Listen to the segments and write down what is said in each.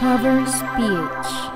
Covers PH.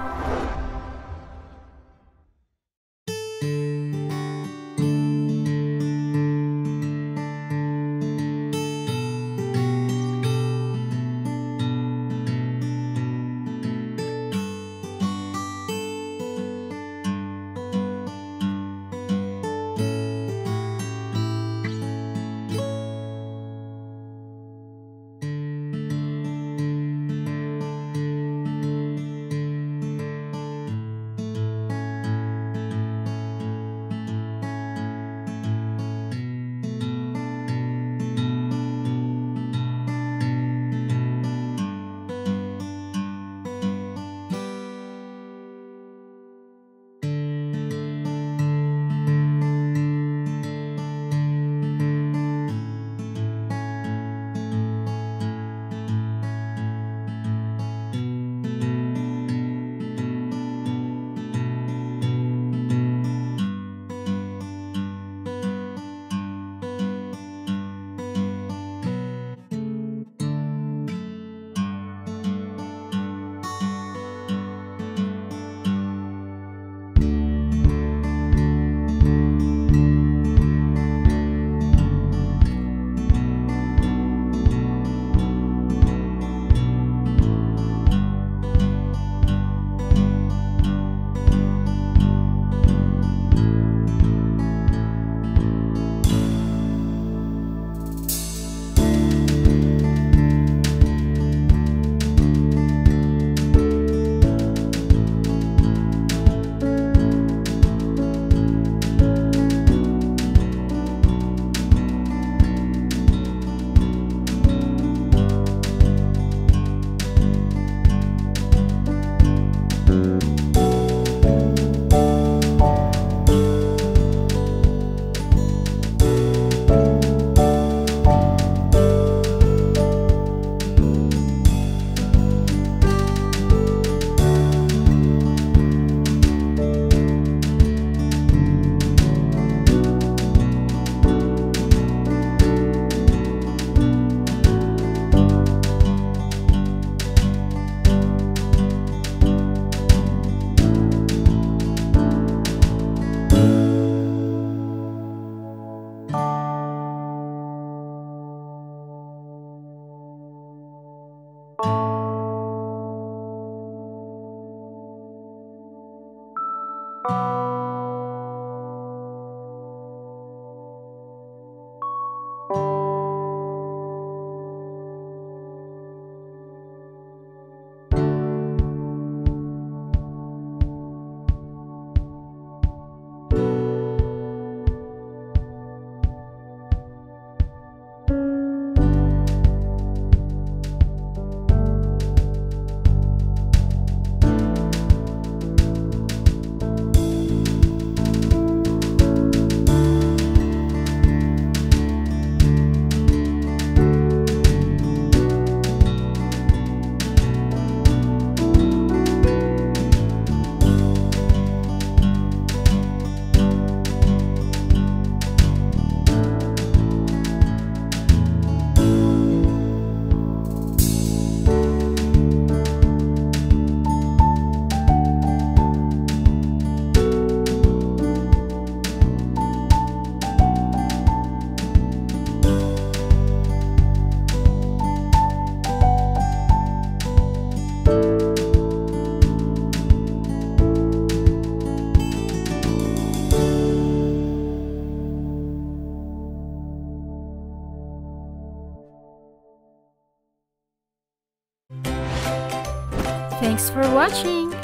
Thanks for watching!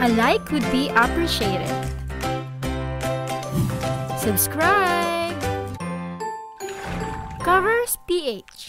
A like would be appreciated. Subscribe! Covers PH